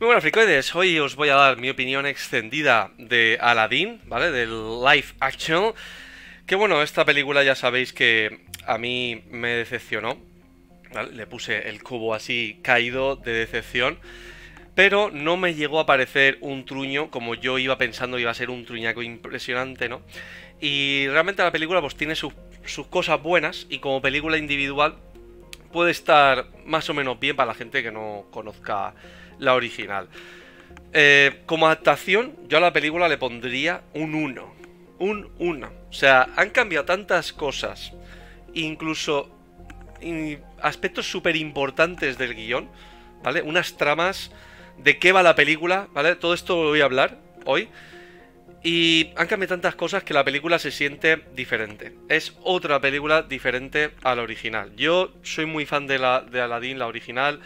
Muy buenas, fricoides. Hoy os voy a dar mi opinión extendida de Aladdin, ¿vale? Del live action. Que bueno, esta película ya sabéis que a mí me decepcionó. Le puse el cubo así caído de decepción. Pero no me llegó a parecer un truño como yo iba pensando iba a ser un truñaco impresionante, ¿no? Y realmente la película pues tiene sus cosas buenas y como película individual puede estar más o menos bien para la gente que no conozca la original. Eh, como adaptación, yo a la película le pondría un 1. Un 1. O sea, han cambiado tantas cosas, incluso aspectos súper importantes del guion, ¿vale? Unas tramas de qué va la película, ¿vale? Todo esto lo voy a hablar hoy. Y han cambiado tantas cosas que la película se siente diferente. Es otra película diferente a la original. Yo soy muy fan de, la, de Aladdin, la original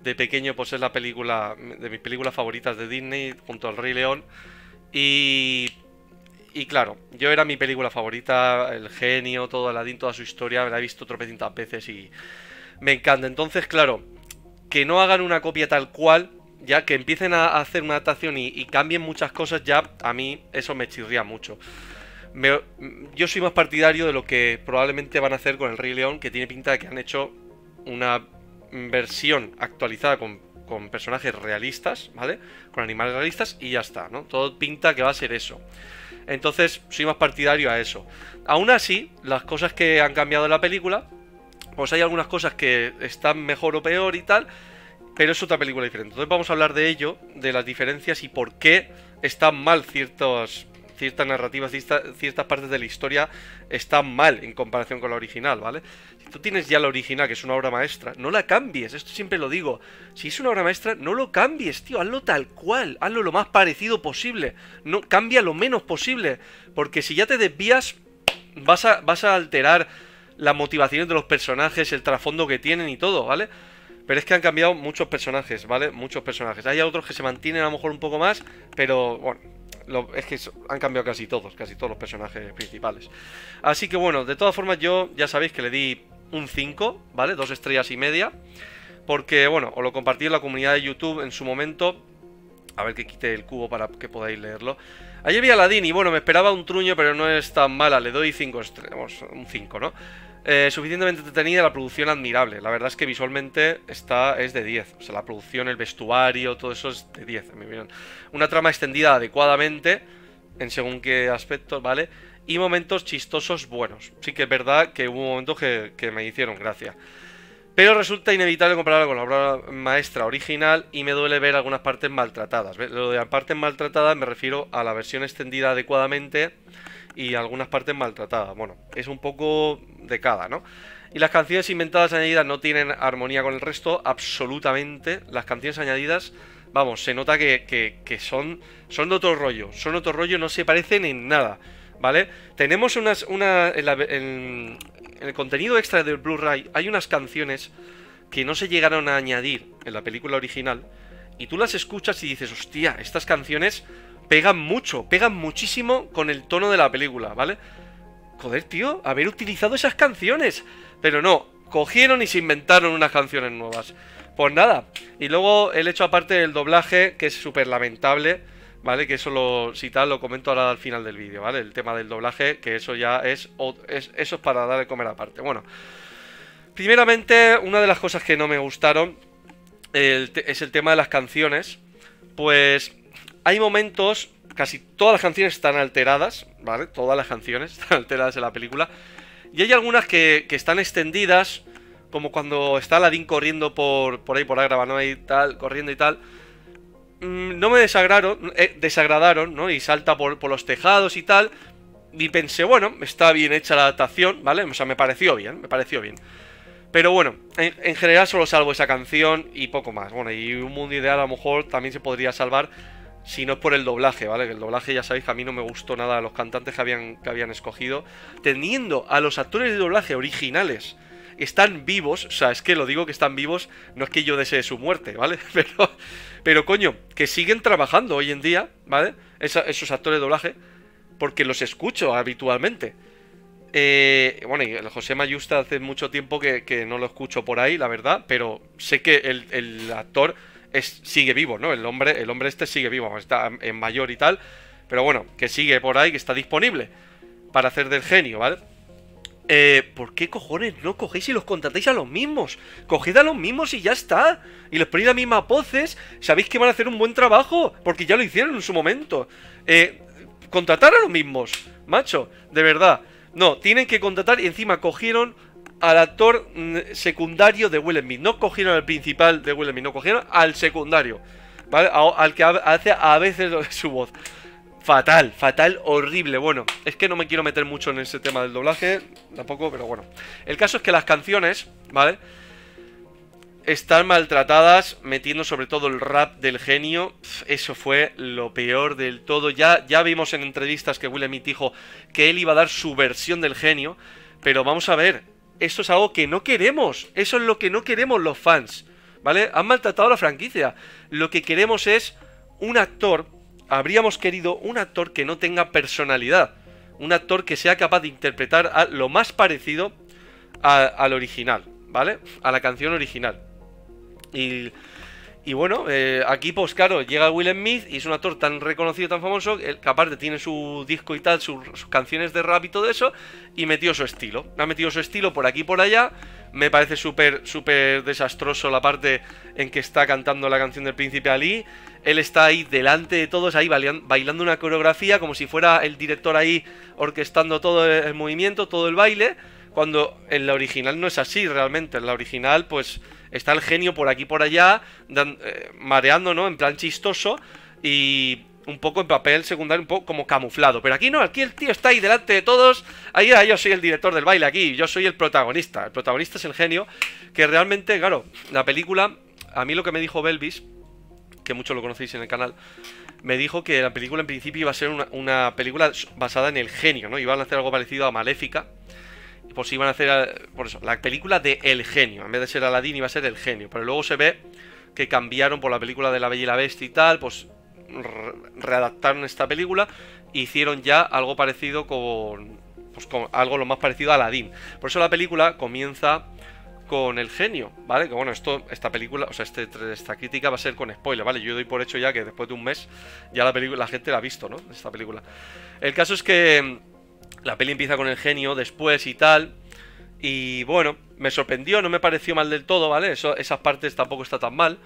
de pequeño pues es la película de mis películas favoritas de Disney junto al Rey León y y claro, yo era mi película favorita, el genio, todo Aladdin, toda su historia, me la he visto tropecientas veces y me encanta. Entonces, claro, que no hagan una copia tal cual, ya que empiecen a hacer una adaptación y, cambien muchas cosas, ya a mí eso me chirría mucho. yo soy más partidario de lo que probablemente van a hacer con el Rey León, que tiene pinta de que han hecho una versión actualizada con, personajes realistas, ¿vale? Con animales realistas y ya está, ¿no? Todo pinta que va a ser eso. Entonces, soy más partidario a eso. Aún así, las cosas que han cambiado en la película, pues hay algunas cosas que están mejor o peor y tal, pero es otra película diferente. Entonces vamos a hablar de ello, de las diferencias y por qué están mal ciertos, ciertas narrativas, ciertas partes de la historia están mal en comparación con la original, ¿vale? Si tú tienes ya la original, que es una obra maestra, no la cambies, esto siempre lo digo. Si es una obra maestra, no lo cambies, tío, hazlo tal cual, hazlo lo más parecido posible, no cambia lo menos posible, porque si ya te desvías, vas a, vas a alterar las motivaciones de los personajes, el trasfondo que tienen y todo, ¿vale? Pero es que han cambiado muchos personajes, ¿vale? Muchos personajes. Hay otros que se mantienen a lo mejor un poco más, pero bueno, es que han cambiado casi todos, casi todos los personajes principales. Así que bueno, de todas formas yo ya sabéis que le di un 5, ¿vale? Dos estrellas y media. Porque, bueno, os lo compartí en la comunidad de YouTube en su momento. A ver que quite el cubo para que podáis leerlo. Ayer vi a Aladdin y bueno, me esperaba un truño, pero no es tan mala. Le doy 5 estrellas, un 5, ¿no? Eh, suficientemente entretenida, la producción admirable. La verdad es que visualmente está, es de 10. O sea, la producción, el vestuario, todo eso es de 10, en. Una trama extendida adecuadamente, en según qué aspectos, ¿vale? Y momentos chistosos buenos. Sí que es verdad que hubo momentos que, que me hicieron gracia. Pero resulta inevitable compararlo con la obra maestra original y me duele ver algunas partes maltratadas. Lo de partes maltratadas me refiero a la versión extendida adecuadamente y algunas partes maltratadas. Bueno, es un poco de cada, ¿no? Y las canciones inventadas añadidas no tienen armonía con el resto, absolutamente. Las canciones añadidas, vamos, se nota que, son, son de otro rollo. Son otro rollo, no se parecen en nada, ¿vale? Tenemos unas, una... En, el contenido extra del Blu-ray hay unas canciones que no se llegaron a añadir en la película original. Y tú las escuchas y dices, hostia, estas canciones pegan mucho, pegan muchísimo con el tono de la película, ¿vale? Joder, tío, haber utilizado esas canciones. Pero no, cogieron y se inventaron unas canciones nuevas. Pues nada, y luego el hecho aparte del doblaje, que es súper lamentable, ¿vale? Que eso lo, si tal, lo comento ahora al final del vídeo, ¿vale? El tema del doblaje, que eso ya es, es eso es para dar de comer aparte. Bueno, primeramente, una de las cosas que no me gustaron es el tema de las canciones. Pues hay momentos, casi todas las canciones están alteradas, ¿vale? Todas las canciones están alteradas en la película. Y hay algunas que, están extendidas, como cuando está Aladdin corriendo por, ahí, por Agrava, ¿no? Y tal, corriendo y tal. Mm, no me desagradaron, eh, desagradaron, ¿no? Y salta por, los tejados y tal. Y pensé, bueno, está bien hecha la adaptación, ¿vale? O sea, me pareció bien, me pareció bien. Pero bueno, en, en, general solo salvo esa canción y poco más. Bueno, y un mundo ideal a lo mejor también se podría salvar si no es por el doblaje, ¿vale? Que el doblaje ya sabéis que a mí no me gustó nada los cantantes que habían, que habían escogido. Teniendo a los actores de doblaje originales están vivos, o sea, es que lo digo que están vivos, no es que yo desee su muerte, ¿vale? Pero, pero coño, que siguen trabajando hoy en día, ¿vale? esos actores de doblaje, porque los escucho habitualmente. Eh, bueno, y el José Mayusta hace mucho tiempo que, no lo escucho por ahí, la verdad, pero sé que el, el actor sigue vivo, ¿no? El hombre, el hombre este sigue vivo, está en mayor y tal, pero bueno, que sigue por ahí, que está disponible para hacer del genio, ¿vale? Eh, ¿Por qué cojones no cogéis y los contratáis a los mismos? Coged a los mismos y ya está. Y les ponéis las mismas voces. Sabéis que van a hacer un buen trabajo. Porque ya lo hicieron en su momento. Eh, contratar a los mismos. Macho, de verdad. No, tienen que contratar y encima cogieron al actor mm, secundario de Will Smith. No cogieron al principal de Will Smith, no cogieron al secundario. ¿Vale? Al que hace a veces su voz. Fatal, fatal, horrible. Bueno, es que no me quiero meter mucho en ese tema del doblaje, tampoco, pero bueno. El caso es que las canciones, ¿vale? Están maltratadas, metiendo sobre todo el rap del genio. Eso fue lo peor del todo. Ya, ya vimos en entrevistas que Will Smith dijo que él iba a dar su versión del genio. Pero vamos a ver, esto es algo que no queremos. Eso es lo que no queremos los fans. ¿Vale? Han maltratado la franquicia. Lo que queremos es un actor habríamos querido un actor que no tenga personalidad. Un actor que sea capaz de interpretar lo más parecido al original, ¿vale? A la canción original. Y, y bueno, eh, aquí pues claro, llega Will Smith y es un actor tan reconocido, tan famoso, que aparte tiene su disco y tal, sus, canciones de rap y todo eso, y metió su estilo. Ha metido su estilo por aquí y por allá. Me parece súper, súper desastroso la parte en que está cantando la canción del Príncipe Ali él está ahí delante de todos, ahí bailando una coreografía, como si fuera el director ahí orquestando todo el movimiento, todo el baile, cuando en la original no es así realmente. En la original, pues está el genio por aquí por allá, eh, mareando, ¿no? En plan chistoso y un poco en papel secundario, un poco como camuflado. Pero aquí no, aquí el tío está ahí delante de todos. Ahí ah, yo soy el director del baile aquí, yo soy el protagonista. El protagonista es el genio, que realmente, claro, la película, a mí lo que me dijo Belvis que muchos lo conocéis en el canal, me dijo que la película en principio iba a ser una, película basada en el genio, ¿no? Iban a hacer algo parecido a Maléfica. Pues iban a hacer, por eso, la película de El Genio. En vez de ser Aladdin iba a ser El Genio. Pero luego se ve que cambiaron por la película de La Bella y la Bestia y tal, pues readaptaron esta película e hicieron ya algo parecido con, pues con algo lo más parecido a Aladdin. Por eso la película comienza con el genio, ¿vale? Que bueno, esto, esta película, o sea, este, esta crítica va a ser con spoiler, ¿vale? Yo doy por hecho ya que después de un mes ya la la gente la ha visto, ¿no? Esta película. El caso es que la peli empieza con el genio después y tal. Y bueno, me sorprendió, no me pareció mal del todo, ¿vale? Eso, esas partes tampoco está tan mal.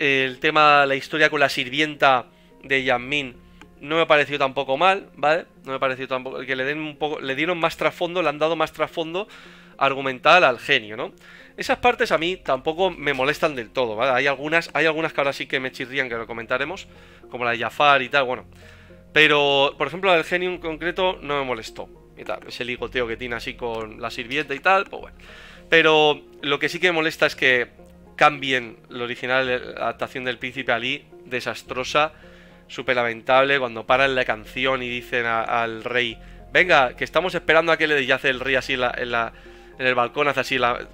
El tema, la historia con la sirvienta de Yanmin no me pareció tampoco mal, ¿vale? No me pareció tampoco. Que le den un poco. Le dieron más trasfondo, le han dado más trasfondo argumental al genio, ¿no? Esas partes a mí tampoco me molestan del todo, ¿vale? Hay algunas, hay algunas que ahora sí que me chirrían, que lo comentaremos, como la de Jafar y tal, bueno. Pero, por ejemplo, la del genio en concreto no me molestó. Y tal, ese ligoteo que tiene así con la sirvienta y tal, pues bueno. Pero lo que sí que me molesta es que cambien lo original, la adaptación del Príncipe Ali, desastrosa, súper lamentable, cuando paran la canción y dicen al rey, venga, que estamos esperando a que le yace el rey así en la en el balcón, hace así la...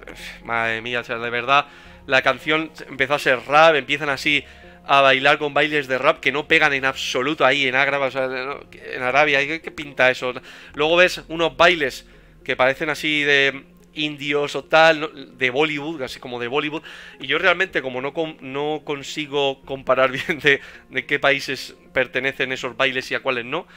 Madre mía, o sea, de verdad, la canción empezó a ser rap, empiezan así a bailar con bailes de rap que no pegan en absoluto ahí en Agra, o sea, en Arabia, ¿qué, pinta eso? Luego ves unos bailes que parecen así de indios o tal, de Bollywood, así como de Bollywood, y yo realmente como no, no consigo comparar bien de, de qué países pertenecen esos bailes y a cuáles no,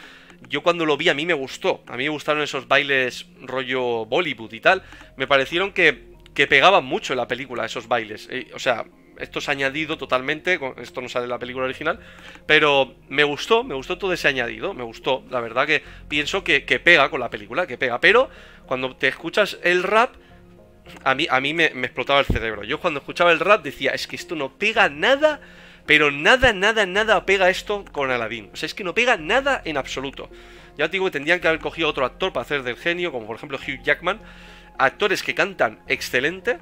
yo cuando lo vi a mí me gustó. A mí me gustaron esos bailes rollo Bollywood y tal. Me parecieron que, que pegaban mucho en la película esos bailes. Eh, o sea, esto es añadido totalmente, esto no sale en la película original, pero me gustó, me gustó todo ese añadido, me gustó, la verdad que pienso que, pega con la película, que pega, pero cuando te escuchas el rap, a mí, a mí me, me explotaba el cerebro. Yo cuando escuchaba el rap decía, es que esto no pega nada pero nada, nada, nada pega esto con Aladdin. O sea, es que no pega nada en absoluto. Ya te digo que tendrían que haber cogido otro actor para hacer del genio, como por ejemplo Hugh Jackman. Actores que cantan excelente,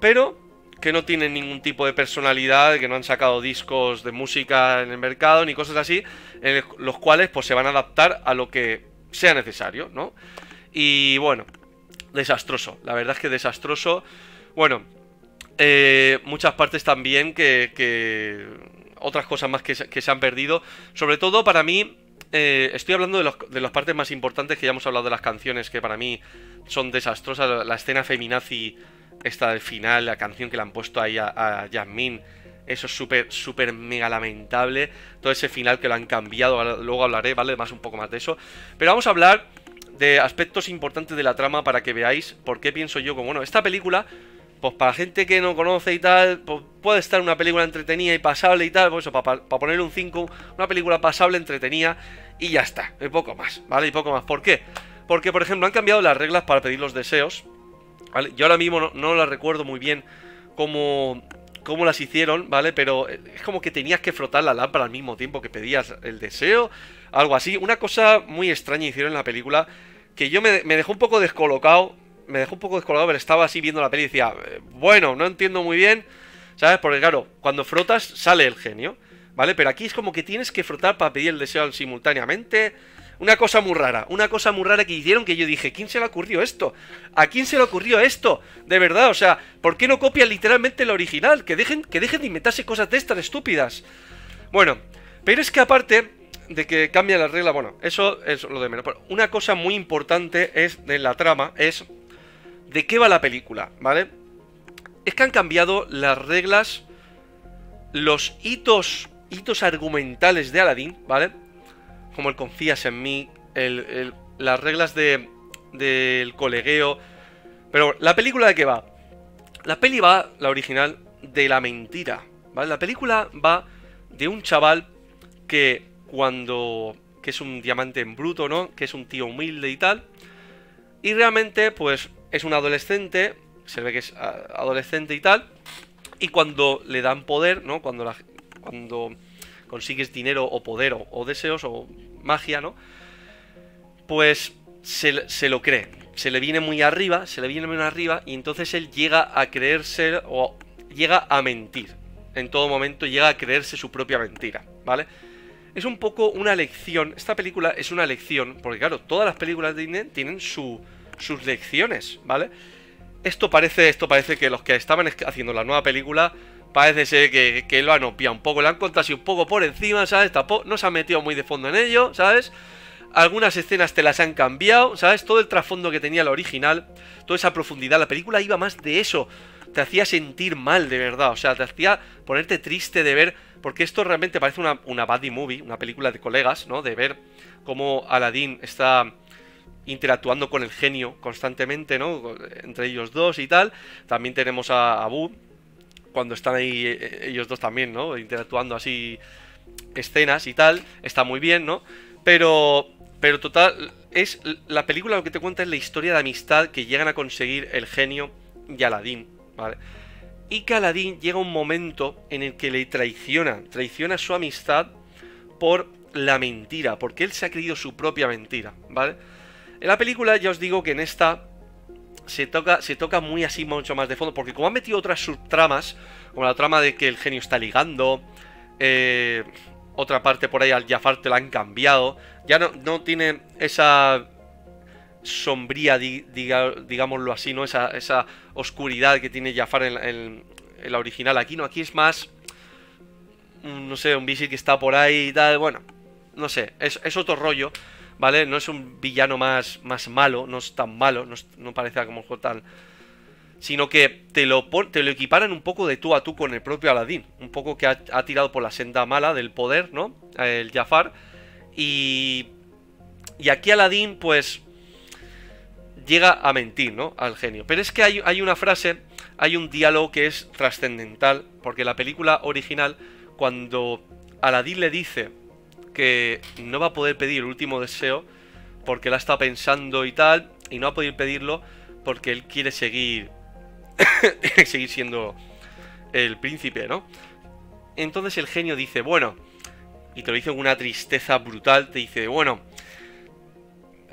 pero que no tienen ningún tipo de personalidad, que no han sacado discos de música en el mercado, ni cosas así, en los cuales pues se van a adaptar a lo que sea necesario, ¿no? Y bueno, desastroso. La verdad es que desastroso. Bueno, eh, muchas partes también que, otras cosas más que, se han perdido. Sobre todo para mí, eh, estoy hablando de, las partes más importantes que ya hemos hablado de las canciones que para mí son desastrosas. La escena feminazi, esta del final, la canción que le han puesto ahí a, a Jasmine, Eso es súper, súper mega lamentable. Todo ese final que lo han cambiado. Luego hablaré, ¿vale? Más un poco más de eso. Pero vamos a hablar de aspectos importantes de la trama para que veáis por qué pienso yo como, bueno, esta película, pues para gente que no conoce y tal, pues puede estar una película entretenida y pasable y tal, pues eso, para, ponerle un 5, una película pasable, entretenida y ya está, y poco más, ¿vale? Y poco más. ¿Por qué? Porque, por ejemplo, han cambiado las reglas para pedir los deseos, ¿vale? Yo ahora mismo no, no las recuerdo muy bien cómo, cómo las hicieron, ¿vale? Pero es como que tenías que frotar la lámpara al mismo tiempo que pedías el deseo, algo así. Una cosa muy extraña hicieron en la película que yo me, dejó un poco descolocado, me dejó un poco descolocado, pero estaba así viendo la peli y decía, eh, bueno, no entiendo muy bien, ¿sabes? Porque claro, cuando frotas sale el genio, ¿vale? Pero aquí es como que tienes que frotar para pedir el deseo simultáneamente. Una cosa muy rara, una cosa muy rara que hicieron que yo dije, ¿quién se le ocurrió esto? ¿A quién se le ocurrió esto? De verdad, o sea, ¿por qué no copian literalmente el original? Que dejen, que dejen de inventarse cosas de estas estúpidas. Bueno, pero es que aparte de que cambia la regla, bueno, eso es lo de menos. una cosa muy importante es de la trama, es de qué va la película, ¿vale? Es que han cambiado las reglas, los hitos, hitos argumentales de Aladdin, ¿vale? Como el confías en mí, las reglas de, del colegueo. Pero, ¿la película de qué va? La peli va, la original, de la mentira, ¿vale? La película va de un chaval que cuando... que es un diamante en bruto, ¿no? Que es un tío humilde y tal. Y realmente, pues, es un adolescente, se ve que es adolescente y tal. Y cuando le dan poder, ¿no? Cuando la, cuando consigues dinero o poder o, deseos o magia, ¿no? Pues se, lo cree. Se le viene muy arriba, se le viene muy arriba y entonces él llega a creerse o llega a mentir. En todo momento llega a creerse su propia mentira, ¿vale? Es un poco una lección. Esta película es una lección, porque claro, todas las películas de Disney tienen sus lecciones, ¿vale? Esto parece, esto parece que los que estaban haciendo la nueva película parece ser que, lo han obviado un poco, lo han contado así un poco por encima, ¿sabes? no se ha metido muy de fondo en ello, ¿sabes? Algunas escenas te las han cambiado, ¿sabes? Todo el trasfondo que tenía la original, toda esa profundidad, la película iba más de eso, te hacía sentir mal de verdad, o sea, te hacía ponerte triste de ver, porque esto realmente parece una, una buddy movie, una película de colegas, ¿no? De ver cómo Aladdin está interactuando con el genio constantemente, ¿no? Entre ellos dos y tal. También tenemos a Abu, cuando están ahí eh, eh, ellos dos también, ¿no? Interactuando así escenas y tal, está muy bien, ¿no? Pero, pero total, es la película lo que te cuenta es la historia de amistad que llegan a conseguir el genio y Aladín, ¿vale? Y que Aladín llega un momento en el que le traiciona, traiciona su amistad por la mentira, porque él se ha creído su propia mentira, ¿vale? En la película ya os digo que en esta se toca, se toca muy así, mucho más de fondo. Porque como han metido otras subtramas, como la trama de que el genio está ligando, eh, otra parte por ahí al Jafar te la han cambiado, ya no, no tiene esa sombría, digámoslo así, ¿no? Esa, esa oscuridad que tiene Jafar en, la original. Aquí no, aquí es más, no sé, un bici que está por ahí y tal, bueno, no sé, es, es otro rollo. ¿Vale? No es un villano más, más malo, no es tan malo, no, parece como tal... Sino que te lo, te lo equiparan un poco de tú a tú con el propio Aladdin. Un poco que ha, tirado por la senda mala del poder, ¿no? El Jafar. Y... Y aquí Aladdin, pues... Llega a mentir, ¿no? Al genio. Pero es que hay, hay una frase, hay un diálogo que es trascendental. Porque la película original, cuando Aladdin le dice que no va a poder pedir el último deseo porque la está pensando y tal, y no va a poder pedirlo porque él quiere seguir seguir siendo el príncipe, ¿no? Entonces el genio dice, bueno, y te lo dice con una tristeza brutal, te dice, bueno,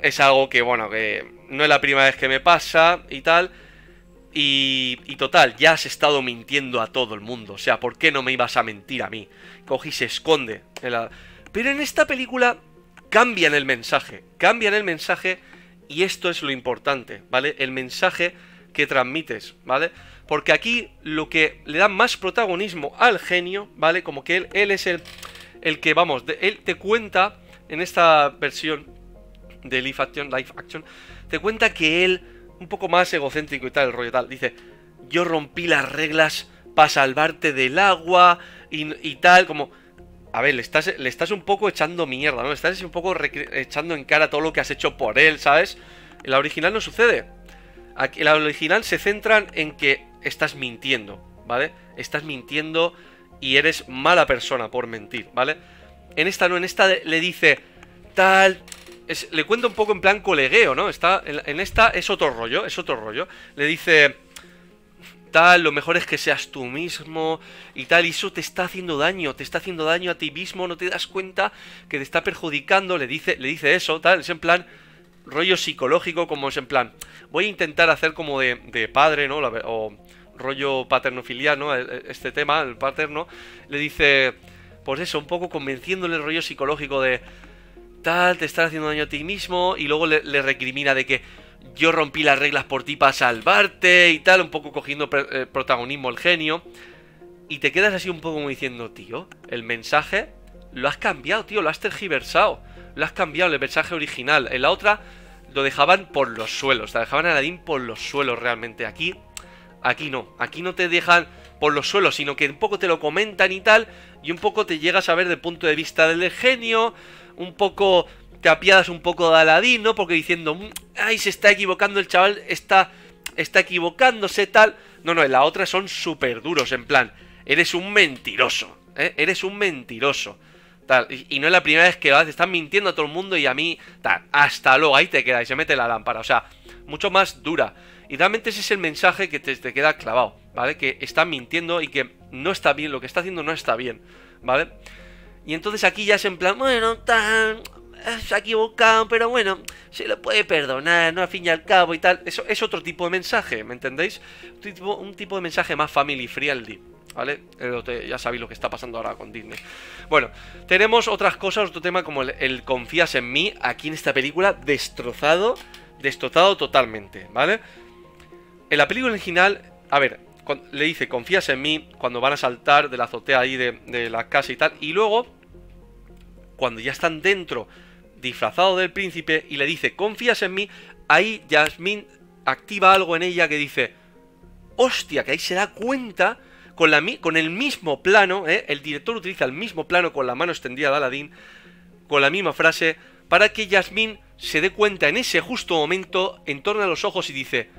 es algo que, bueno, que no es la primera vez que me pasa y tal, y, y, total, ya has estado mintiendo a todo el mundo, o sea, ¿por qué no me ibas a mentir a mí? Cogí y se esconde en la pero en esta película cambian el mensaje, cambian el mensaje y esto es lo importante, ¿vale? El mensaje que transmites, ¿vale? Porque aquí lo que le da más protagonismo al genio, ¿vale? Como que él, él es el, el que, vamos, él te cuenta en esta versión de Live Action, Live Action, te cuenta que él, un poco más egocéntrico y tal, el rollo tal, dice, yo rompí las reglas para salvarte del agua y, tal, como... A ver, le estás, le estás un poco echando mierda, ¿no? Le estás un poco echando en cara todo lo que has hecho por él, ¿sabes? En la original no sucede. En la original se centran en que estás mintiendo, ¿vale? Estás mintiendo y eres mala persona por mentir, ¿vale? En esta no, en esta le dice tal... le cuenta un poco en plan colegueo, ¿no? Está, en, esta es otro rollo, es otro rollo. Le dice tal, lo mejor es que seas tú mismo y tal, y eso te está haciendo daño, te está haciendo daño a ti mismo, no te das cuenta que te está perjudicando, le dice, le dice eso, tal, es en plan rollo psicológico, como es en plan, voy a intentar hacer como de, de padre, ¿no? O rollo paterno-filial, e, e, Este tema, el paterno, le dice, pues eso, un poco convenciéndole el rollo psicológico de tal, te estás haciendo daño a ti mismo, y luego le, recrimina de que yo rompí las reglas por ti para salvarte y tal, un poco cogiendo eh, protagonismo el genio. Y te quedas así un poco como diciendo, tío, el mensaje lo has cambiado, tío, lo has tergiversado. Lo has cambiado el mensaje original. En la otra lo dejaban por los suelos, la dejaban a Aladdin por los suelos realmente. Aquí Aquí no, aquí no te dejan por los suelos, sino que un poco te lo comentan y tal, y un poco te llegas a ver del punto de vista del genio, un poco te apiadas un poco de Aladín, ¿no? Porque diciendo, mm, ay, se está equivocando el chaval, está, está equivocándose, tal. No, no, en la otra son súper duros, en plan, eres un mentiroso, ¿eh? Eres un mentiroso. Tal, y, no es la primera vez que te están mintiendo a todo el mundo y a mí, tal, hasta luego, ahí te queda se mete la lámpara, o sea, mucho más dura. Y realmente ese es el mensaje que te, queda clavado, ¿vale? Que está mintiendo y que no está bien, lo que está haciendo no está bien, ¿vale? Y entonces aquí ya es en plan, bueno, tan, se ha equivocado, pero bueno, se lo puede perdonar, ¿no? Al fin y al cabo y tal. Eso es otro tipo de mensaje, ¿me entendéis? Un tipo, de mensaje más family friendly. ¿Vale? Ya sabéis lo que está pasando ahora con Disney. Bueno, tenemos otras cosas, otro tema como el confías en mí, aquí en esta película, destrozado, destrozado totalmente, ¿vale? En la película original, a ver, le dice, confías en mí cuando van a saltar de la azotea ahí de, la casa y tal. Y luego, cuando ya están dentro, disfrazado del príncipe, y le dice, confías en mí, ahí Jasmine activa algo en ella que dice, hostia, que ahí se da cuenta con, la, con el mismo plano, ¿eh? el director utiliza el mismo plano con la mano extendida de Aladdin, con la misma frase, para que Jasmine se dé cuenta en ese justo momento, en torno a los ojos y dice,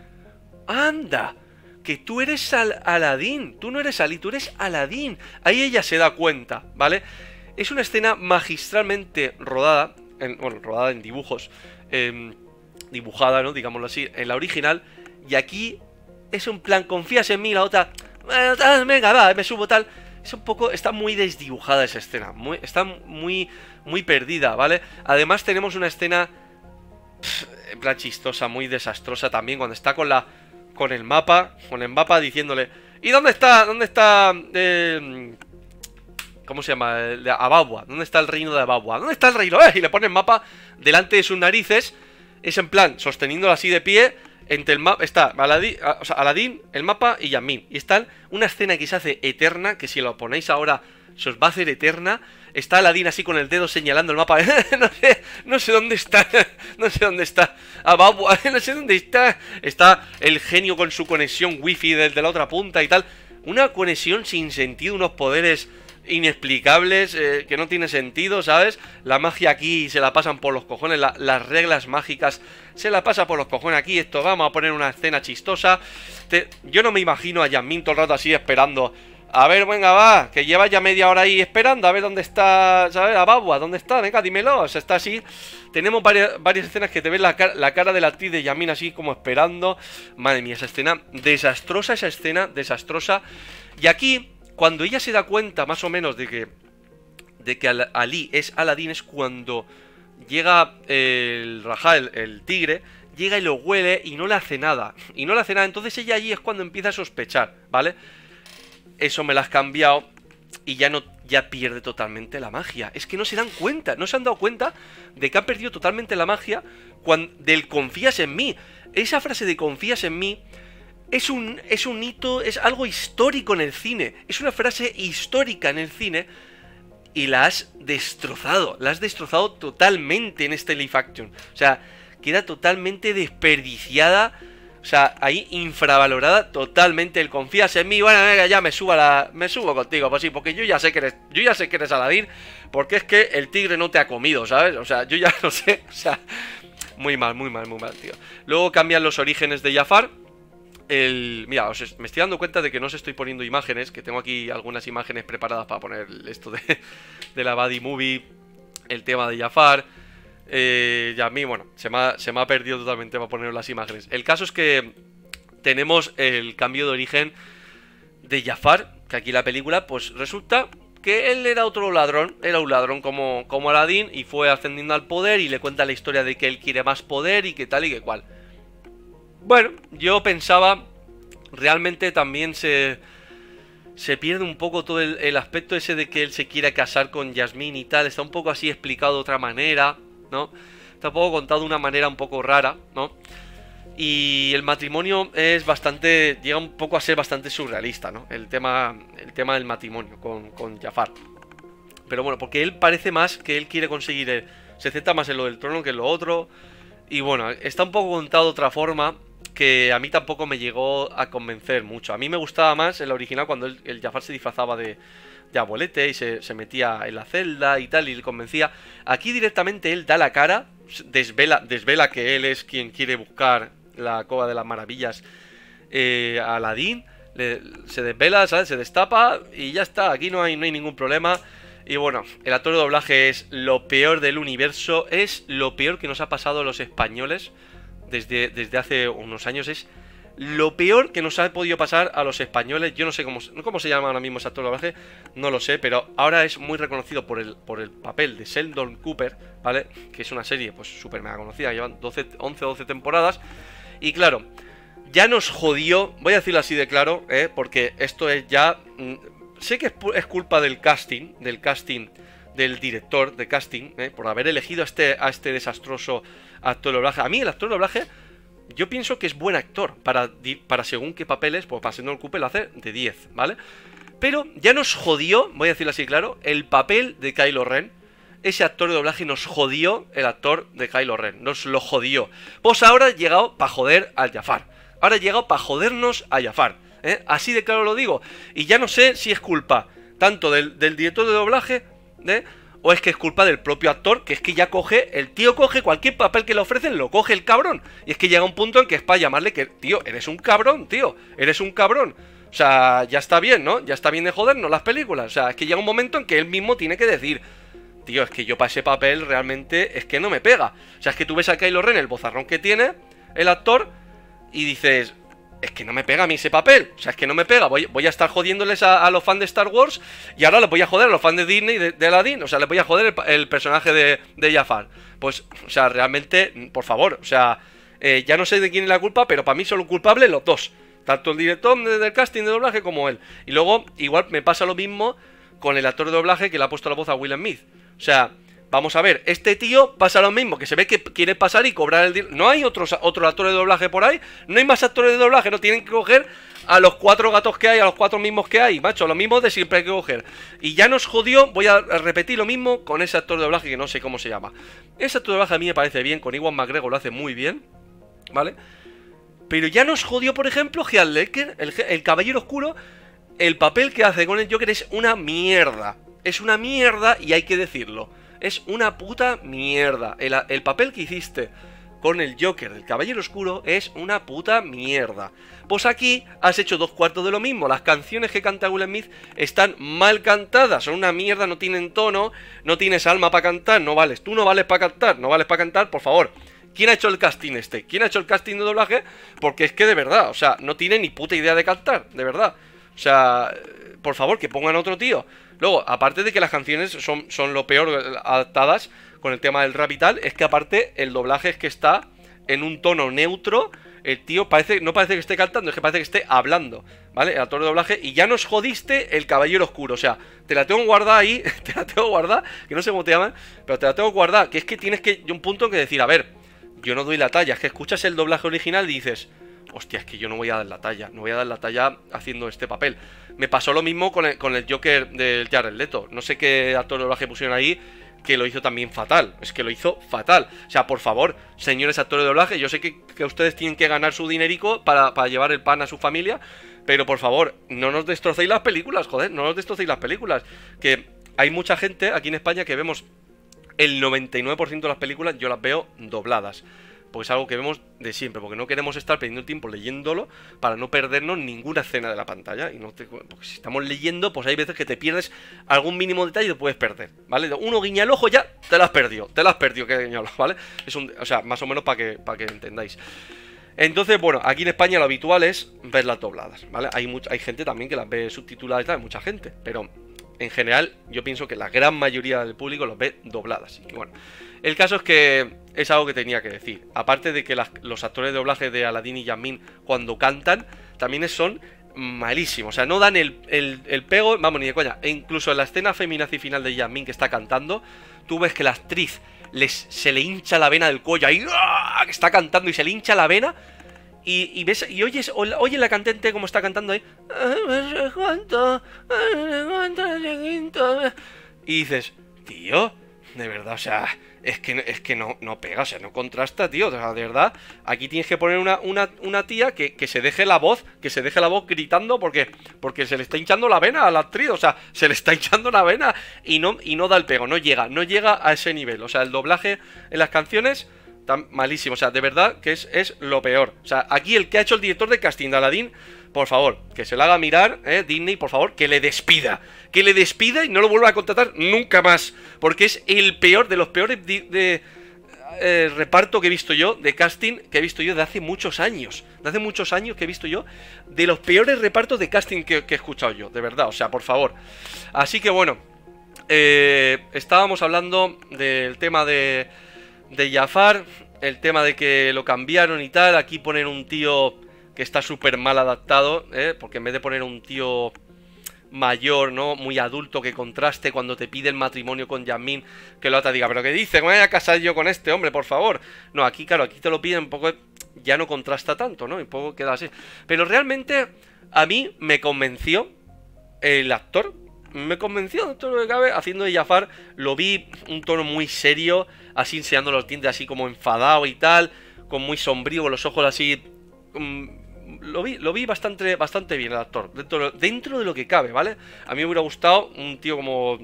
¡Anda! Que tú eres Al Aladín. Tú no eres Ali, tú eres Aladín. Ahí ella se da cuenta, ¿vale? Es una escena magistralmente rodada. En, bueno, rodada en dibujos. Em, dibujada, ¿no? Digámoslo así. En la original. Y aquí es un plan, confías en mí, la otra. Venga, va, me subo tal. Es un poco. Está muy desdibujada esa escena. Está muy. Muy perdida, ¿vale? Además, tenemos una escena. en plan chistosa, muy desastrosa también. Cuando está con la con el mapa, con el mapa diciéndole, ¿y dónde está, dónde está, eh, ¿cómo se llama? De Ababua, ¿dónde está el reino de Ababua? ¿Dónde está el reino? Eh, y le pone el mapa delante de sus narices, es en plan, sosteniéndolo así de pie, entre el mapa, está Aladín, el mapa y Yamin. Y está una escena que se hace eterna, que si lo ponéis ahora se os va a hacer eterna. Está Aladín así con el dedo señalando el mapa. no, sé, no sé dónde está. no sé dónde está. Ababu, no sé dónde está. Está el genio con su conexión wifi desde la otra punta y tal. Una conexión sin sentido, unos poderes inexplicables eh, que no tiene sentido, ¿sabes? La magia aquí se la pasan por los cojones, las reglas mágicas se la pasa por los cojones aquí. Esto vamos a poner una escena chistosa. yo no me imagino a Yasmin todo el rato así esperando a ver, venga, va, que lleva ya media hora ahí esperando, a ver dónde está, ¿sabes? A Babua, ¿dónde está? Venga, dímelo, o sea, está así. Tenemos varias, escenas que te ves la, la cara de la actriz de Yamin así como esperando. Madre mía, esa escena, desastrosa esa escena, desastrosa. Y aquí, cuando ella se da cuenta más o menos de que, de que Ali es Aladdin, es cuando llega el Raja, el tigre, llega y lo huele y no le hace nada. Y no le hace nada, entonces ella allí es cuando empieza a sospechar, ¿vale? eso me lo has cambiado y ya no ya pierde totalmente la magia. Es que no se dan cuenta, no se han dado cuenta de que han perdido totalmente la magia del confías en mí. Esa frase de confías en mí es un, es un hito, es algo histórico en el cine. Es una frase histórica en el cine y la has destrozado. La has destrozado totalmente en este live action. O sea, queda totalmente desperdiciada O sea, ahí infravalorada totalmente el confías en mí, bueno, venga, ya me subo la, me subo contigo, pues sí, porque yo ya sé que eres, yo ya sé que eres Aladín, porque es que el tigre no te ha comido, ¿sabes? O sea, yo ya lo sé, o sea, muy mal, muy mal, muy mal, tío. Luego cambian los orígenes de Jafar. El, mira, os, me estoy dando cuenta de que no os estoy poniendo imágenes, que tengo aquí algunas imágenes preparadas para poner esto de, de la Buddy Movie, el tema de Jafar. Eh, y a mí, bueno, se me, ha, se me ha perdido totalmente para poner las imágenes. El caso es que tenemos el cambio de origen de Jafar, que aquí la película, pues resulta que él era otro ladrón, era un ladrón como, como Aladdin y fue ascendiendo al poder y le cuenta la historia de que él quiere más poder y que tal y que cual. Bueno, yo pensaba, realmente también se, se pierde un poco todo el, el aspecto ese de que él se quiera casar con Yasmín y tal, está un poco así explicado de otra manera. ¿no? Está un poco contado de una manera un poco rara, ¿no? Y el matrimonio es bastante. llega un poco a ser bastante surrealista, ¿no? El tema, el tema del matrimonio con, con Jafar. Pero bueno, porque él parece más que él quiere conseguir. se centra más en lo del trono que en lo otro. Y bueno, está un poco contado de otra forma que a mí tampoco me llegó a convencer mucho. A mí me gustaba más el original cuando el Jafar se disfrazaba de, de abuelete y se, metía en la celda y tal y le convencía. Aquí directamente él da la cara, desvela, desvela que él es quien quiere buscar la cova de las maravillas eh, a Aladín, se desvela, ¿sabes? se destapa y ya está, aquí no hay, no hay ningún problema. Y bueno, el actor de doblaje es lo peor del universo, es lo peor que nos ha pasado a los españoles desde, desde hace unos años, es lo peor que nos ha podido pasar a los españoles, yo no sé cómo, cómo se llama ahora mismo ese actor no lo sé, pero ahora es muy reconocido por el, por el papel de Sheldon Cooper, ¿vale? Que es una serie pues súper mega conocida, llevan 12, 11 12 temporadas. Y claro, ya nos jodió, voy a decirlo así de claro, ¿eh? porque esto es ya... Mm, sé que es, culpa del casting, del casting del director de casting, ¿eh? por haber elegido a este, a este desastroso actor de doblaje. A mí el actor de doblaje yo pienso que es buen actor para, para según qué papeles, pues para el Cooper lo hace de 10, ¿vale? Pero ya nos jodió, voy a decirlo así claro, el papel de Kylo Ren. Ese actor de doblaje nos jodió el actor de Kylo Ren, nos lo jodió. Pues ahora ha llegado para joder al Jafar. Ahora ha llegado para jodernos a Jafar. ¿eh? Así de claro lo digo. Y ya no sé si es culpa tanto del, del director de doblaje, ¿eh? o es que es culpa del propio actor, que es que ya coge, el tío coge cualquier papel que le ofrecen, lo coge el cabrón. Y es que llega un punto en que es para llamarle que, tío, eres un cabrón, tío, eres un cabrón. O sea, ya está bien, ¿no? Ya está bien de jodernos las películas. O sea, es que llega un momento en que él mismo tiene que decir, tío, es que yo para ese papel realmente es que no me pega. O sea, es que tú ves a Kylo Ren, el bozarrón que tiene, el actor, y dices, es que no me pega a mí ese papel. O sea, es que no me pega. Voy, voy a estar jodiéndoles a, los fans de Star Wars y ahora les voy a joder a los fans de Disney de, de Aladdin. O sea, les voy a joder el, personaje de, de, Jafar. Pues, o sea, realmente, por favor, o sea, eh, ya no sé de quién es la culpa, pero para mí son culpables los dos. Tanto el director del casting de doblaje como él. Y luego, igual me pasa lo mismo con el actor de doblaje que le ha puesto la voz a Will Smith. O sea, Vamos a ver, este tío pasa lo mismo, que se ve que quiere pasar y cobrar el dinero. No hay otros, otro actores de doblaje por ahí, no hay más actores de doblaje, no tienen que coger a los cuatro gatos que hay, a los cuatro mismos que hay, macho, lo mismo de siempre hay que coger. Y ya nos jodió, voy a repetir lo mismo con ese actor de doblaje que no sé cómo se llama. Ese actor de doblaje a mí me parece bien, con Iwan McGregor lo hace muy bien, ¿vale? Pero ya nos jodió, por ejemplo, Heath Ledger, el, el Caballero Oscuro, el papel que hace con el Joker es una mierda. Es una mierda y hay que decirlo es una puta mierda. El, papel que hiciste con el Joker del Caballero Oscuro es una puta mierda. Pues aquí has hecho dos cuartos de lo mismo. Las canciones que canta Will Smith están mal cantadas, son una mierda, no tienen tono, no tienes alma para cantar, no vales. Tú no vales para cantar, no vales para cantar, por favor. ¿Quién ha hecho el casting este? ¿Quién ha hecho el casting de doblaje? Porque es que de verdad, o sea, no tiene ni puta idea de cantar, de verdad. O sea, por favor, que pongan otro tío. Luego, aparte de que las canciones son, son lo peor adaptadas con el tema del rap y tal, es que aparte el doblaje es que está en un tono neutro. El tío parece, no parece que esté cantando, es que parece que esté hablando, ¿vale? El actor de doblaje. Y ya nos jodiste el caballero oscuro. O sea, te la tengo guardada ahí, te la tengo guardada, que no sé cómo te llaman, pero te la tengo guardada. Que es que tienes que, un punto en que decir, a ver, yo no doy la talla. Es que escuchas el doblaje original y dices, hostia, es que yo no voy a dar la talla, no voy a dar la talla haciendo este papel. Me pasó lo mismo con el, con el Joker del Jared Leto. No sé qué actor de doblaje pusieron ahí, que lo hizo también fatal. Es que lo hizo fatal. O sea, por favor, señores actores de doblaje, yo sé que, ustedes tienen que ganar su dinerico para, para, llevar el pan a su familia, pero por favor, no nos destrocéis las películas, joder, no nos destrocéis las películas. Que hay mucha gente aquí en España que vemos el 99% de las películas, yo las veo dobladas porque es algo que vemos de siempre, porque no queremos estar perdiendo tiempo leyéndolo para no perdernos ninguna escena de la pantalla. Y no porque si estamos leyendo, pues hay veces que te pierdes algún mínimo detalle y te puedes perder, ¿vale? Uno guiña el ojo, ya te lo has perdido, te lo has perdido, que guiña ¿vale? Es un, o sea, más o menos para que, para que entendáis. Entonces, bueno, aquí en España lo habitual es verlas dobladas, ¿vale? Hay, mucha, hay gente también que las ve subtituladas y tal, mucha gente, pero en general yo pienso que la gran mayoría del público los ve dobladas. Y bueno, el caso es que es algo que tenía que decir. Aparte de que los actores de doblaje de Aladdin y Yamin cuando cantan también son malísimos. O sea, no dan el, el, pego, vamos, ni de coña. E incluso en la escena feminazi final de Yamin que está cantando, tú ves que la actriz les, se le hincha la vena del cuello ahí, ¡ah! que está cantando y se le hincha la vena. Y, ves, y oyes, oye la cantante como está cantando ahí. Y dices, tío, de verdad, o sea, es que, es que no, no pega, o sea, no contrasta, tío. O sea, de verdad, aquí tienes que poner una, una, tía que, se deje la voz, que se deje la voz gritando porque, porque se le está hinchando la vena a la actriz, o sea, se le está hinchando la vena y no, y no da el pego, no llega, no llega a ese nivel. O sea, el doblaje en las canciones tan malísimo, o sea, de verdad que es, es lo peor. O sea, aquí el que ha hecho el director de casting de Aladdin por favor, que se le haga mirar, eh, Disney, por favor, que le despida. Que le despida y no lo vuelva a contratar nunca más. Porque es el peor de los peores de, eh, reparto que he visto yo, de casting que he visto yo de hace muchos años. De hace muchos años que he visto yo, de los peores repartos de casting que, he escuchado yo, de verdad, o sea, por favor. Así que bueno, eh, estábamos hablando del tema de, de Jafar, el tema de que lo cambiaron y tal. Aquí ponen un tío que está súper mal adaptado, ¿eh? porque en vez de poner un tío mayor, ¿no? Muy adulto que contraste cuando te pide el matrimonio con Yamin, que lo otra diga, pero ¿qué dice? Me voy a casar yo con este hombre, por favor. No, aquí, claro, aquí te lo piden un poco, ya no contrasta tanto, ¿no? Y un poco queda así. Pero realmente a mí me convenció el actor, me convenció todo lo que cabe, haciendo de Jafar, lo vi un tono muy serio, así enseñando los dientes así como enfadado y tal, con muy sombrío, con los ojos así... Mm, lo vi, lo vi bastante, bastante bien el actor, dentro, dentro de lo que cabe, ¿vale? A mí me hubiera gustado un tío como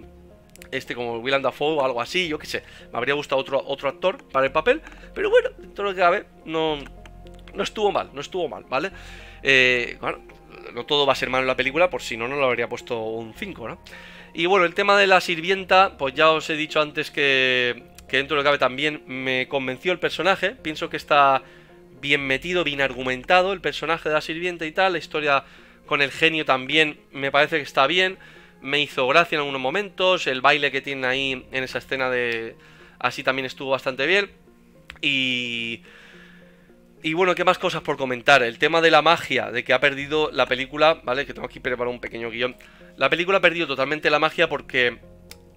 este, como Willem Dafoe o algo así, yo qué sé. Me habría gustado otro, otro actor para el papel, pero bueno, dentro de lo que cabe, no, no estuvo mal, no estuvo mal, ¿vale? Eh, bueno, no todo va a ser malo en la película, por si no, no lo habría puesto un 5, ¿no? Y bueno, el tema de la sirvienta, pues ya os he dicho antes que, que dentro de lo que cabe también me convenció el personaje. Pienso que está bien metido, bien argumentado el personaje de la sirvienta y tal, la historia con el genio también me parece que está bien, me hizo gracia en algunos momentos, el baile que tiene ahí en esa escena de... así también estuvo bastante bien y... Y bueno, ¿qué más cosas por comentar? El tema de la magia, de que ha perdido la película, ¿vale? Que tengo aquí preparado un pequeño guion. La película ha perdido totalmente la magia porque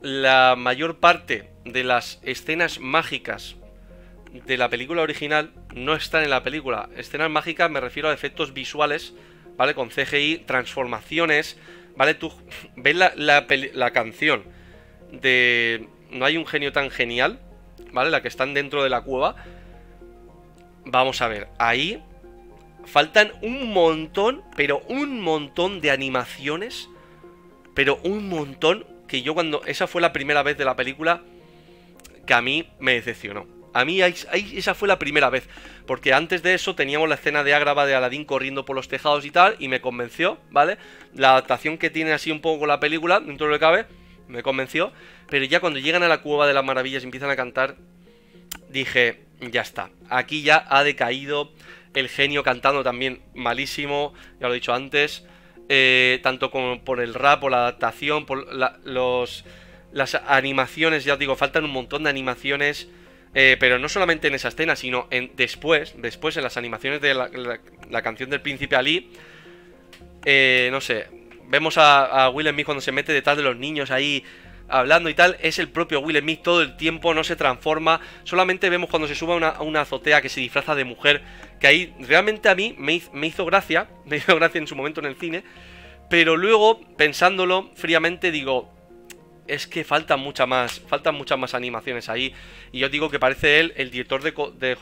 la mayor parte de las escenas mágicas de la película original no están en la película. Escenas mágicas me refiero a efectos visuales, ¿vale? Con CGI, transformaciones, ¿vale? Tú ves la, la, canción de No hay un genio tan genial, ¿vale? La que están dentro de la cueva. Vamos a ver, ahí faltan un montón, pero un montón de animaciones, pero un montón que yo cuando... Esa fue la primera vez de la película que a mí me decepcionó. A mí esa fue la primera vez, porque antes de eso teníamos la escena de Ágrava de Aladdin corriendo por los tejados y tal, y me convenció, ¿vale? La adaptación que tiene así un poco la película, dentro de lo que cabe, me convenció, pero ya cuando llegan a la Cueva de las Maravillas y empiezan a cantar, dije, ya está, aquí ya ha decaído el genio cantando también malísimo, ya lo he dicho antes, eh, tanto como por el rap, por la adaptación, por los, las animaciones, ya os digo, faltan un montón de animaciones eh, pero no solamente en esa escena, sino después, después en las animaciones de la, canción del príncipe Ali. Eh, no sé, vemos a, Will Smith cuando se mete detrás de los niños ahí hablando y tal. Es el propio Will Smith todo el tiempo, no se transforma. Solamente vemos cuando se sube a una, azotea que se disfraza de mujer. Que ahí realmente a mí me, hizo gracia, me hizo gracia en su momento en el cine. Pero luego, pensándolo fríamente, digo, es que faltan muchas más, faltan muchas más animaciones ahí. Y yo digo que parece él el director de, de,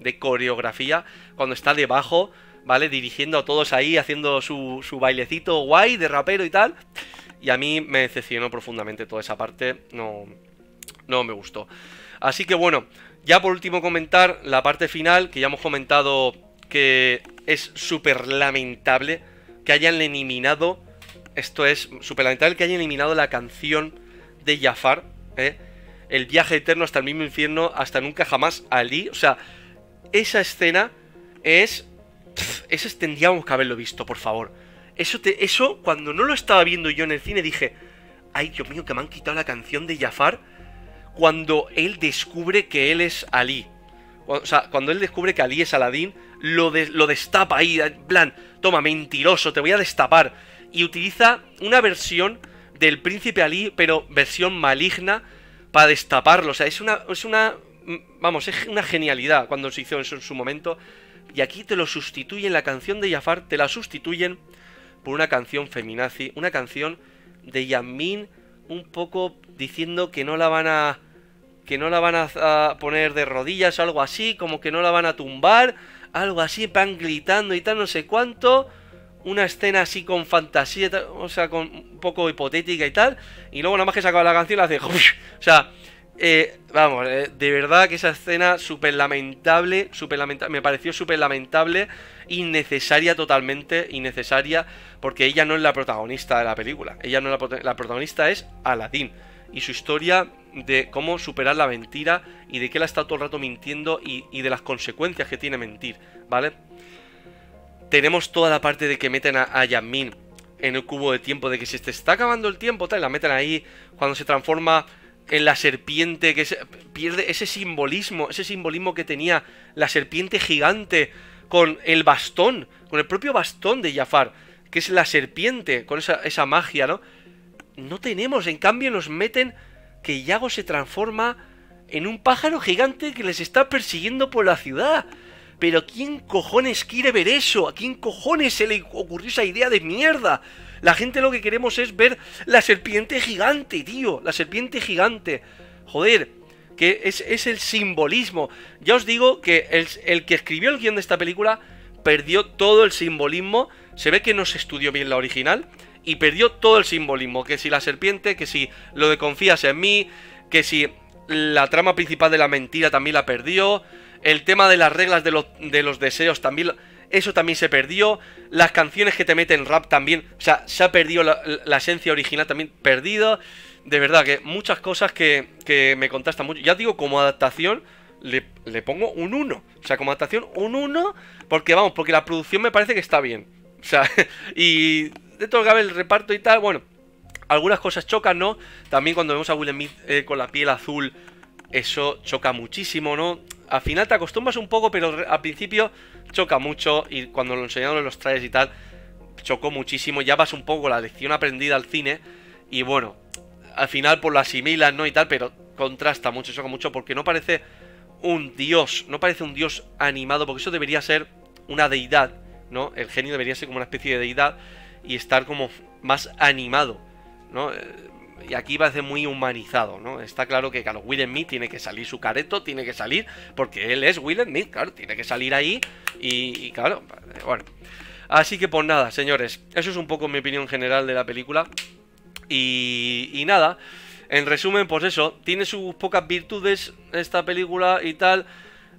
de, coreografía cuando está debajo, ¿vale? Dirigiendo a todos ahí, haciendo su, su bailecito guay de rapero y tal. Y a mí me decepcionó profundamente toda esa parte, no, no me gustó. Así que bueno, ya por último comentar la parte final, que ya hemos comentado que es súper lamentable que hayan eliminado, esto es súper lamentable que hayan eliminado la canción de Jafar, ¿eh? el viaje eterno hasta el mismo infierno, hasta nunca jamás Ali, o sea, esa escena es... Ese tendríamos que haberlo visto, por favor. Eso, eso, cuando no lo estaba viendo yo en el cine, dije, ay Dios mío, que me han quitado la canción de Jafar cuando él descubre que él es Ali. O sea, cuando él descubre que Ali es Aladín, lo, lo destapa ahí, en plan, toma, mentiroso, te voy a destapar. Y utiliza una versión del príncipe Ali, pero versión maligna, para destaparlo. O sea, es una, es una, vamos, es una genialidad cuando se hizo eso en su momento. Y aquí te lo sustituyen, la canción de Jafar, te la sustituyen por una canción feminazi, una canción de Yamin un poco diciendo que no la van a que no la van a, poner de rodillas o algo así, como que no la van a tumbar, algo así, van gritando y tal, no sé cuánto. Una escena así con fantasía, o sea, con un poco hipotética y tal. Y luego nada más que se la canción la hace... O sea, eh, vamos, eh, de verdad que esa escena súper lamentable, super lamentable, me pareció súper lamentable, innecesaria totalmente, innecesaria, porque ella no es la protagonista de la película. Ella no es la, la protagonista, es Aladdin y su historia de cómo superar la mentira y de que él ha estado todo el rato mintiendo y, de las consecuencias que tiene mentir, ¿vale? Tenemos toda la parte de que meten a, a en el cubo de tiempo, de que se te está acabando el tiempo, tal, la meten ahí cuando se transforma en la serpiente, que pierde ese simbolismo, ese simbolismo que tenía la serpiente gigante con el bastón, con el propio bastón de Jafar, que es la serpiente, con esa, esa magia, ¿no? no tenemos. En cambio nos meten que Yago se transforma en un pájaro gigante que les está persiguiendo por la ciudad. Pero ¿quién cojones quiere ver eso? ¿A quién cojones se le ocurrió esa idea de mierda? La gente lo que queremos es ver la serpiente gigante, tío. La serpiente gigante. Joder, que es, el simbolismo. Ya os digo que el, el que escribió el guion de esta película perdió todo el simbolismo. Se ve que no se estudió bien la original y perdió todo el simbolismo. Que si la serpiente, que si lo de confías en mí, que si la trama principal de la mentira también la perdió. El tema de las reglas de los, de los deseos también... Eso también se perdió. Las canciones que te meten rap también. O sea, se ha perdido la, esencia original también perdido. De verdad que muchas cosas que, que me contrastan mucho. Ya digo, como adaptación, le, le, pongo un 1. O sea, como adaptación, un 1. Porque vamos, porque la producción me parece que está bien. O sea, y de todo el reparto y tal, bueno, algunas cosas chocan, ¿no? También cuando vemos a Will Smith eh, con la piel azul, eso choca muchísimo, ¿no? Al final te acostumbras un poco, pero al principio choca mucho y cuando lo enseñaron en los trajes y tal, chocó muchísimo, ya vas un poco la lección aprendida al cine y bueno, al final por pues lo asimilas, ¿no? Y tal, pero contrasta mucho, choca mucho porque no parece un dios, no parece un dios animado, porque eso debería ser una deidad, ¿no? El genio debería ser como una especie de deidad y estar como más animado, ¿no? Eh, y aquí ser muy humanizado, ¿no? Está claro que, claro, Will Smith tiene que salir su careto, tiene que salir, porque él es Will Smith, claro, tiene que salir ahí y, claro, bueno. Así que pues nada, señores, eso es un poco mi opinión general de la película. Y, y nada, en resumen, pues eso, tiene sus pocas virtudes esta película y tal,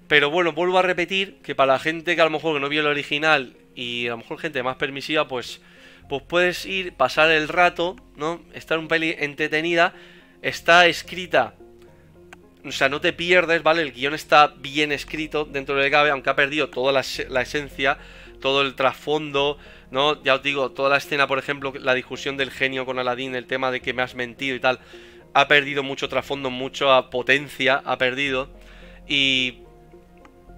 pero bueno, vuelvo a repetir que para la gente que a lo mejor no vio el original y a lo mejor gente más permisiva, pues pues puedes ir, pasar el rato, ¿no? Estar un peli entretenida, está escrita, o sea, no te pierdes, ¿vale? El guion está bien escrito dentro del cabe, aunque ha perdido toda la, esencia, todo el trasfondo, ¿no? Ya os digo, toda la escena, por ejemplo, la discusión del genio con Aladdin, el tema de que me has mentido y tal, ha perdido mucho trasfondo, mucha potencia, ha perdido. Y...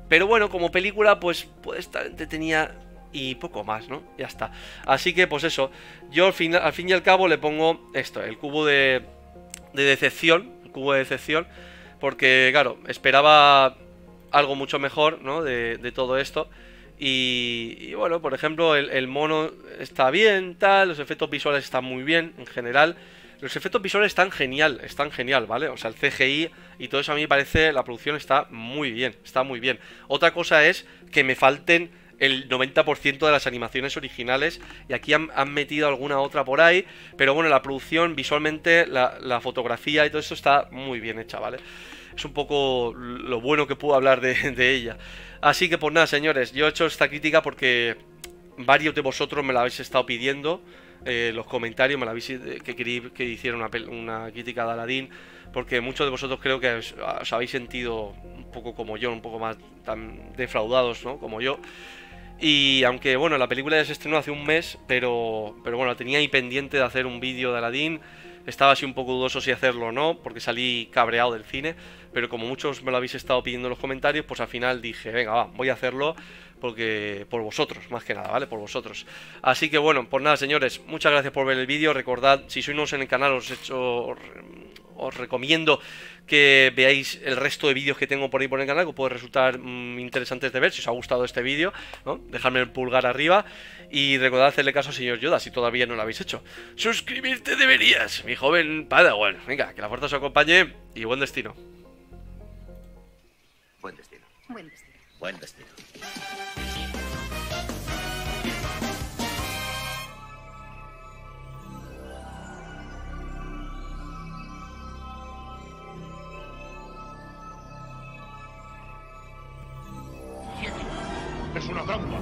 Pero bueno, como película, pues puede estar entretenida y poco más, ¿no? Ya está. Así que, pues eso, yo al fin, al fin y al cabo le pongo esto, el cubo de, de decepción, el cubo de decepción, porque, claro, esperaba algo mucho mejor, ¿no? De todo esto. Y, bueno, por ejemplo, el, mono está bien, tal, los efectos visuales están muy bien en general, Los efectos visuales están genial, están genial, ¿vale? O sea, el CGI y todo eso a mí me parece, la producción está muy bien, está muy bien. Otra cosa es que me falten el 90% de las animaciones originales y aquí han, metido alguna otra por ahí, pero bueno, la producción visualmente, la, fotografía y todo eso está muy bien hecha, ¿vale? Es un poco lo bueno que puedo hablar de, ella. Así que pues nada, señores, yo he hecho esta crítica porque varios de vosotros me la habéis estado pidiendo eh, los comentarios, me la habéis eh, que quería que hiciera una, crítica de Aladdin, porque muchos de vosotros creo que os, habéis sentido un poco como yo, un poco más tan defraudados, ¿no? Como yo. Y aunque, bueno, la película ya se estrenó hace un mes, pero, pero bueno, tenía ahí pendiente de hacer un vídeo de Aladdin. Estaba así un poco dudoso si hacerlo o no, porque salí cabreado del cine. Pero como muchos me lo habéis estado pidiendo en los comentarios, pues al final dije, venga, va, voy a hacerlo porque por vosotros, más que nada, ¿vale? Por vosotros. Así que bueno, pues nada, señores, muchas gracias por ver el vídeo. Recordad, si sois nuevos en el canal, os, hecho, os recomiendo que veáis el resto de vídeos que tengo por ahí por el canal, que puede resultar mm, interesantes de ver, si os ha gustado este vídeo, ¿no? Dejadme el pulgar arriba y recordad hacerle caso al señor Yoda, si todavía no lo habéis hecho. Suscribirte deberías, mi joven Padawan. Venga, que la fuerza os acompañe y buen destino. Buen destino. Buen destino. Buen destino. Es una trampa.